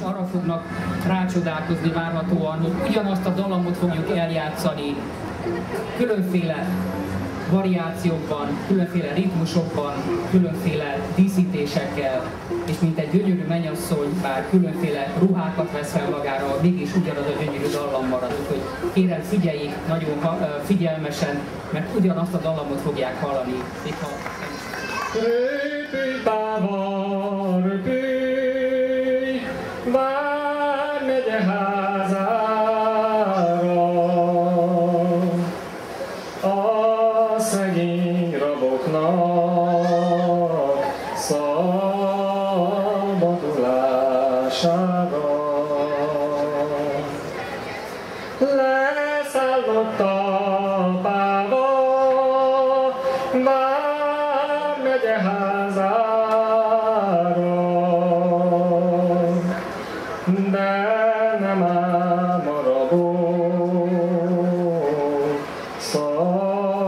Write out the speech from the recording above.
és arra fognak rácsodálkozni várhatóan, hogy ugyanazt a dallamot fogjuk eljátszani különféle variációkban, különféle ritmusokban, különféle díszítésekkel, és mint egy gyönyörű mennyasszony, bár különféle ruhákat vesz fel magára, mégis ugyanaz a gyönyörű dallam marad. Úgyhogy kérem figyeljék nagyon figyelmesen, mert ugyanazt a dallamot fogják hallani. Ha 마음에게 하사로 내내 마음으로 서로구하샤로